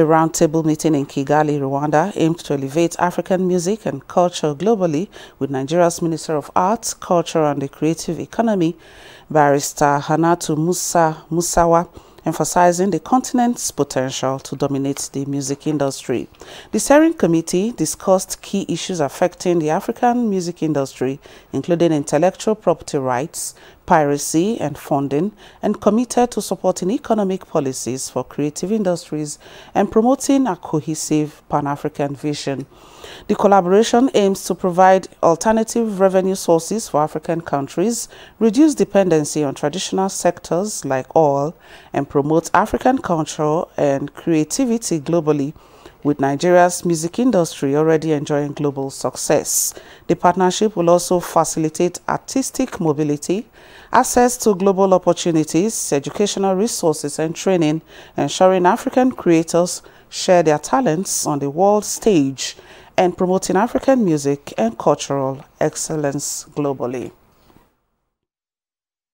The roundtable meeting in Kigali, Rwanda, aimed to elevate African music and culture globally with Nigeria's Minister of Arts, Culture and the Creative Economy, Barrister Hannatu Musa Musawa, emphasizing the continent's potential to dominate the music industry. The steering committee discussed key issues affecting the African music industry, including intellectual property rights, piracy and funding, and committed to supporting economic policies for creative industries and promoting a cohesive Pan-African vision. The collaboration aims to provide alternative revenue sources for African countries, reduce dependency on traditional sectors like oil, and promote African culture and creativity globally with Nigeria's music industry already enjoying global success. The partnership will also facilitate artistic mobility, access to global opportunities, educational resources and training, ensuring African creators share their talents on the world stage and promoting African music and cultural excellence globally.